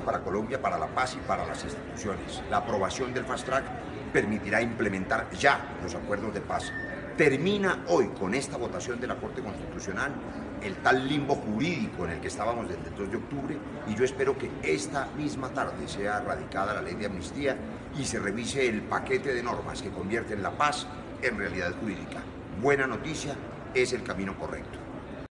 para Colombia, para la paz y para las instituciones. La aprobación del Fast Track permitirá implementar ya los acuerdos de paz. Termina hoy con esta votación de la Corte Constitucional el tal limbo jurídico en el que estábamos desde el 2 de octubre y yo espero que esta misma tarde sea radicada la ley de amnistía y se revise el paquete de normas que convierten la paz en realidad jurídica. Buena noticia, es el camino correcto.